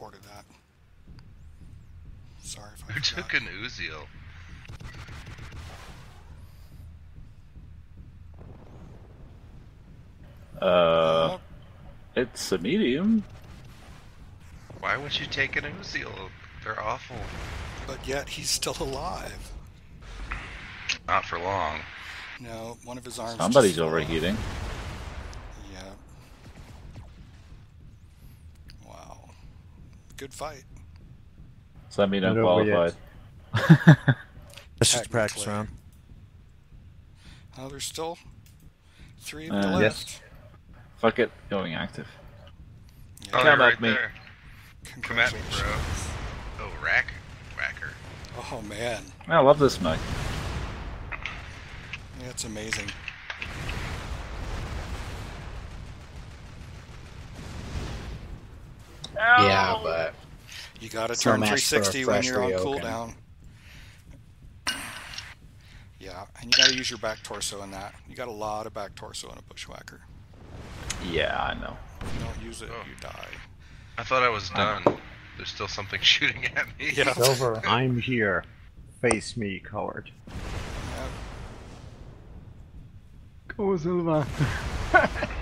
recorded that. Sorry if I Who forgot. took an Uziel? Uh, it's a medium. Why would you take an Uziel? They're awful. but yet he's still alive. Not for long. No, one of his arms. Somebody's just fell off. overheating. Yeah. Good fight. Does that mean I'm Not qualified? yet. That's just a practice round. Oh, there's still three Uh, left. yes. Fuck it, going active. Yeah. Oh, Come they're at right me. Come at me, bro. Oh, rack, whacker. Oh man, I love this mech. yeah, it's amazing. Yeah, but You gotta turn match for a 360 when you're on Ryoken. Oh cooldown. Yeah, and you gotta use your back torso in that. You got a lot of back torso in a bushwhacker. Yeah, I know. If you don't use it, Oh. you die. I thought I was done. There's still something shooting at me. Yeah. Silver, I'm here. Face me, coward. Yeah. Go, Silva.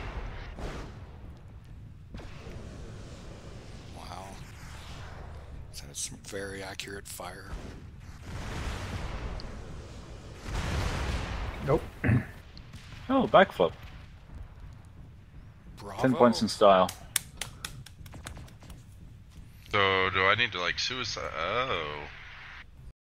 That's some very accurate fire. Nope. Oh, backflip. Bravo. 10 points in style. So do I need to like suicide? Oh.